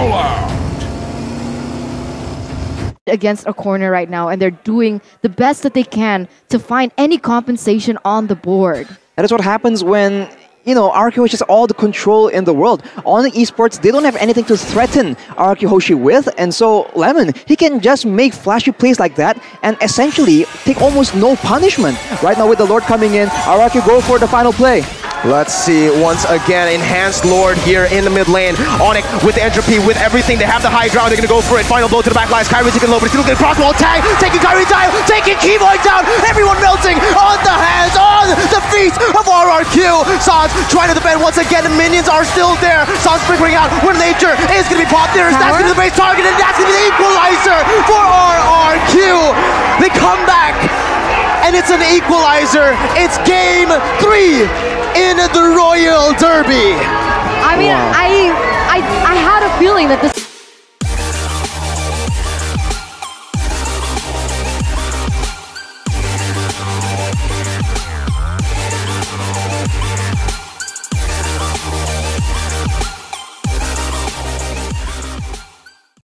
rollout. against a corner right now, and they're doing the best that they can to find any compensation on the board. That is what happens when you know, RRQ has all the control in the world. On the esports, they don't have anything to threaten RRQ Hoshi with, and so Lemon, he can just make flashy plays like that and essentially take almost no punishment. Right now with the Lord coming in, Araki go for the final play. Let's see, once again, Enhanced Lord here in the mid lane. ONIC with Entropy, with everything. They have the high ground, they're gonna go for it. Final blow to the back lines. Kairi's taking low, but he's looking at crosswall tag, taking Kyrie down, taking Kiboy down. Everyone melting on the hands, on the feet of RRQ. Sanz trying to defend once again, the minions are still there. Sanz figuring out where nature is gonna be popped there. That's gonna be the base target, and that's gonna be the equalizer for RRQ. They come back, and it's an equalizer. It's game three in the Royal Derby. I mean, Wow. I, I, I had a feeling that this